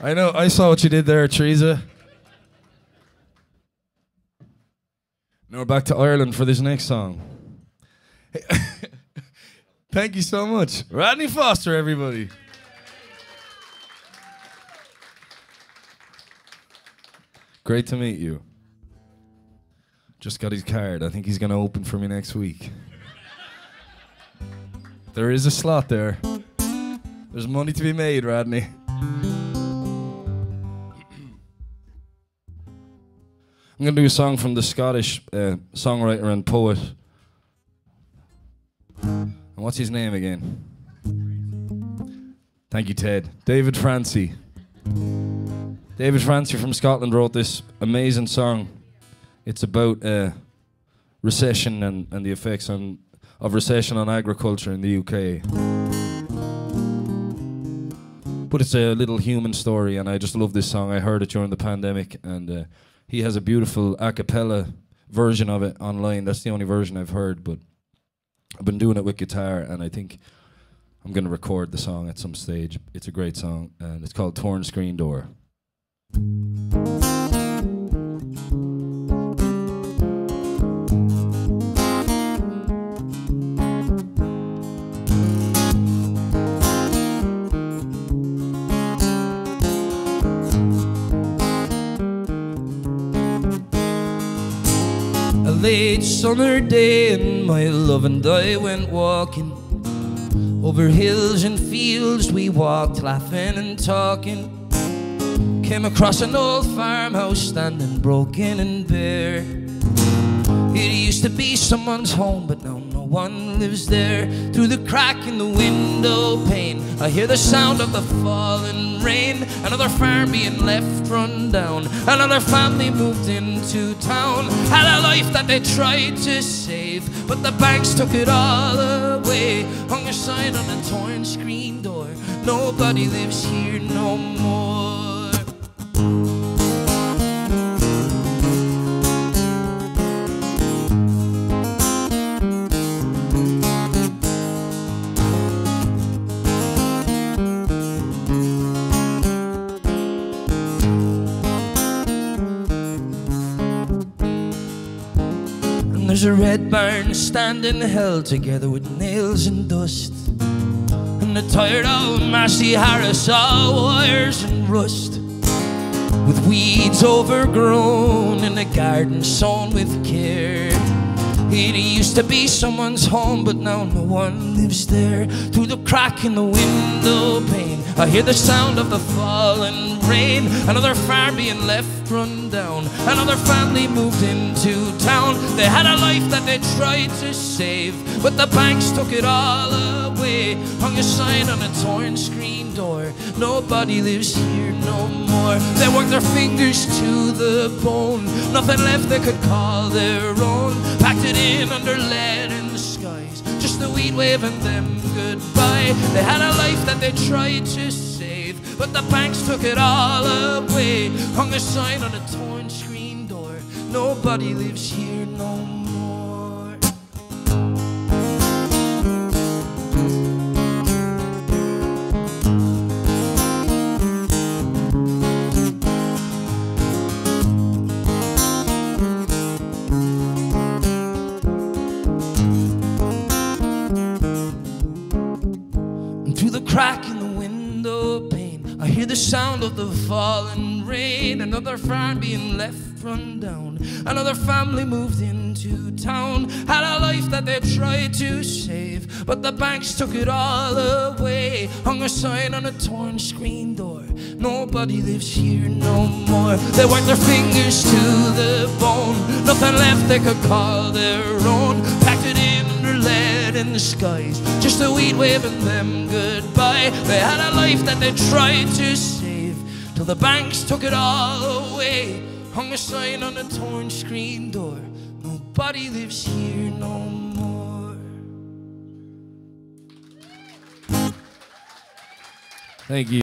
I know. I saw what you did there, Teresa. Now we're back to Ireland for this next song. Thank you so much. Radney Foster, everybody. Great to meet you. Just got his card. I think he's going to open for me next week. There is a slot there. There's money to be made, Radney. I'm going to do a song from the Scottish uh, songwriter and poet. And what's his name again? Thank you, Ted. David Francey. David Francey from Scotland wrote this amazing song. It's about uh, recession and, and the effects on, of recession on agriculture in the UK. But it's a little human story, and I just love this song. I heard it during the pandemic, and uh, he has a beautiful a cappella version of it online. That's the only version I've heard, but I've been doing it with guitar, and I think I'm going to record the song at some stage. It's a great song, and it's called Torn Screen Door. Late summer day, and my love and I went walking. Over hills and fields, we walked, laughing and talking. Came across an old farmhouse standing broken and bare. It used to be someone's home, but now no one lives there. Through the crack in the window pane, I hear the sound of the falling rain. Another farm being left run down. Another family moved into town. Had a life that they tried to save, but the banks took it all away. Hung a sign on a torn screen door. Nobody lives here no more. There's a red barn standing held together with nails and dust. And a tired old Massey Harris, all wires and rust. With weeds overgrown in a garden sown with care. It used to be someone's home, but now no one lives there. Through the crack in the window pane, I hear the sound of the falling rain. Another farm being left run down. Another family moved into town. They had a life that they tried to save, but the banks took it all away. Hung a sign on a torn screen door. Nobody lives here no more. They worked their fingers to the bone. Nothing left they could call their own. Packed it in under lead. Weed waving them goodbye. They had a life that they tried to save, but the banks took it all away. Hung a sign on a torn screen door. Nobody lives here no more. Hear the sound of the falling rain. Another farm being left run down. Another family moved into town. Had a life that they tried to save, but the banks took it all away. Hung a sign on a torn screen door. Nobody lives here no more. They worked their fingers to the bone. Nothing left they could call their own. Packed it in in the skies. Just a weed waving them goodbye. They had a life that they tried to save till the banks took it all away. Hung a sign on a torn screen door. Nobody lives here no more. Thank you.